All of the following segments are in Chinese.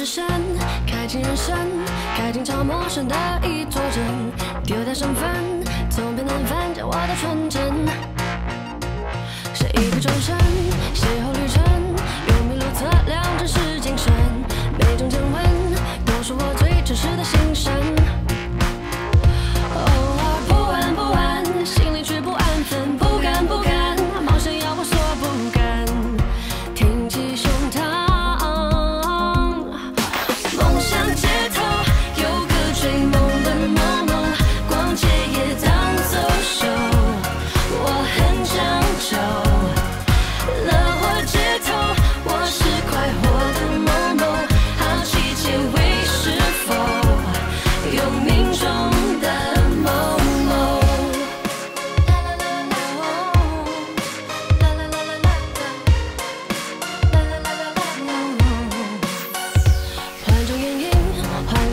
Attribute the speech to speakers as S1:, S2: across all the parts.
S1: 是神，开启人生，开进超陌生的一座城，丢掉身份，总变得反着我的纯真。谁一个转身，谁？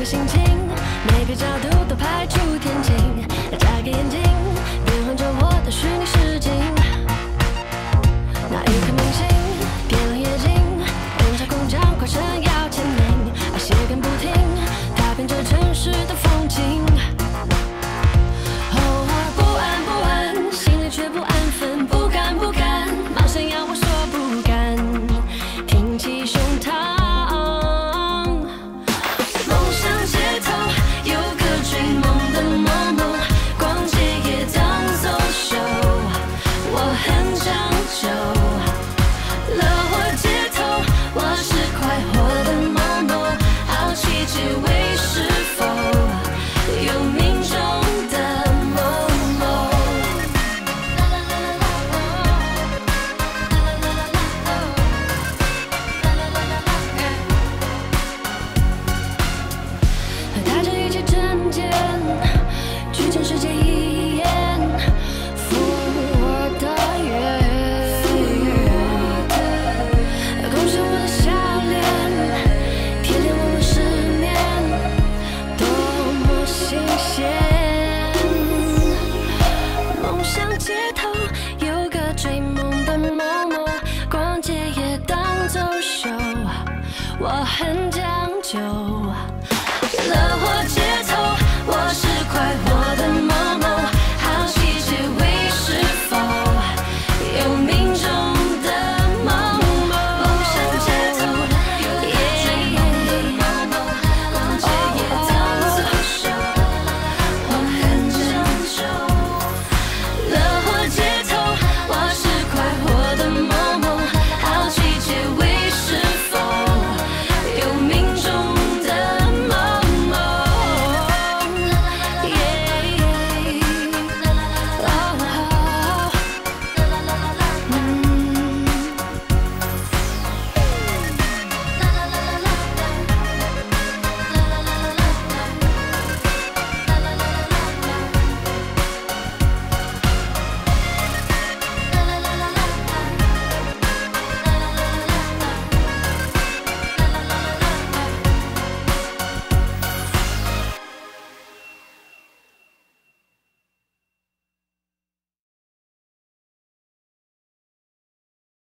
S1: 心情每个角度我很讲究生活节